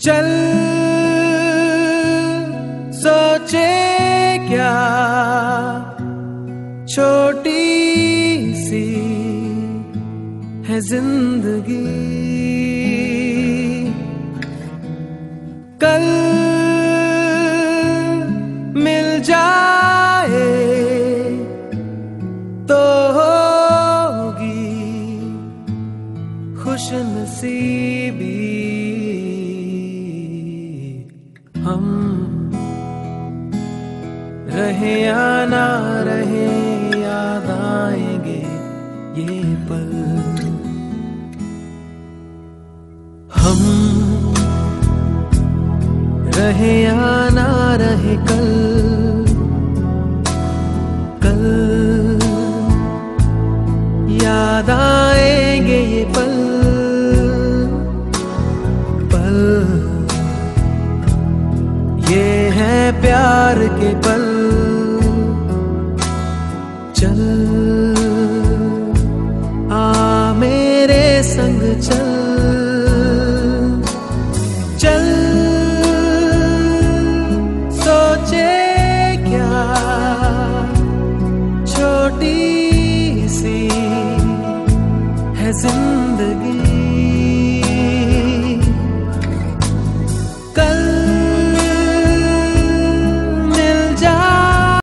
चल सोचे क्या? छोटी सी है ज़िंदगी। कल मिल जाए तो होगी खुश नसीबी हम रहे या ना रहे, याद आएँगे ये पल। हम रहे या ना रहे कल कल याद आएँगे ये पल पल। प्यार के पल। चल आ मेरे संग चल।